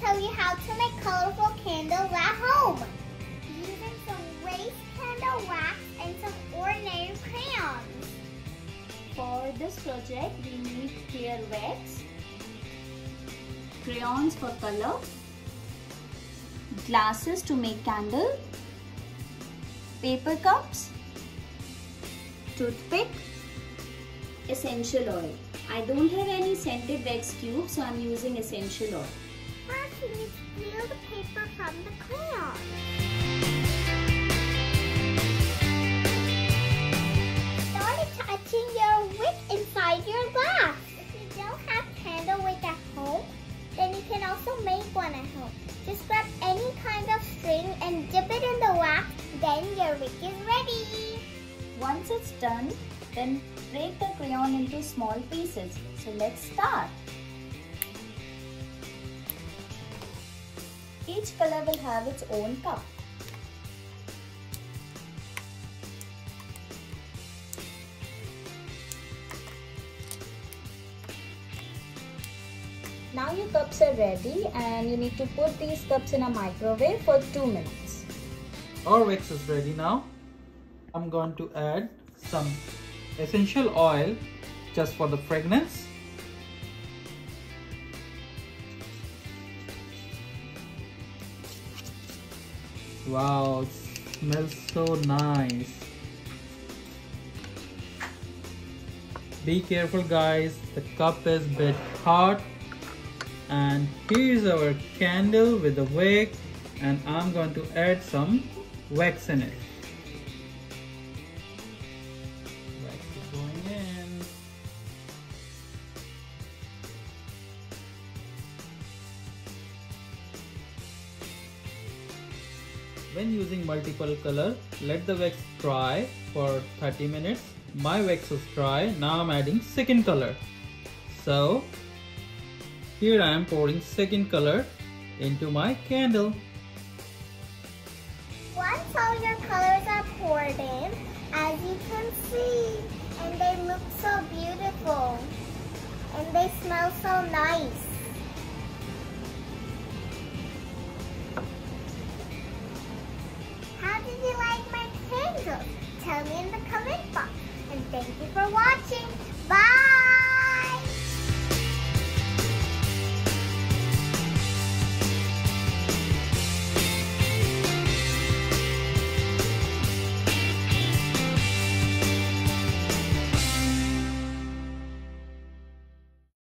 tell you how to make colorful candles at home. Using some waste candle wax and some ordinary crayons. For this project, we need clear wax, crayons for color, glasses to make candle, paper cups, toothpick, essential oil. I don't have any scented wax cube so I'm using essential oil. First, you need to peel the paper from the crayon. Start attaching your wick inside your glass. If you don't have candle wick at home, then you can also make one at home. Just grab any kind of string and dip it in the wax, then your wick is ready. Once it's done, then break the crayon into small pieces. So let's start. Each color will have its own cup. Now your cups are ready and you need to put these cups in a microwave for 2 minutes. Our wax is ready now. I'm going to add some essential oil just for the fragrance. Wow, smells so nice. Be careful guys, the cup is a bit hot. And here's our candle with the wick and I'm going to add some wax in it. When using multiple colors, let the wax dry for 30 minutes. My wax is dry, now I'm adding second color. So, here I am pouring second color into my candle. Once all your colors are poured in, as you can see, and they look so beautiful, and they smell so nice. Tell me in the comment box. And thank you for watching.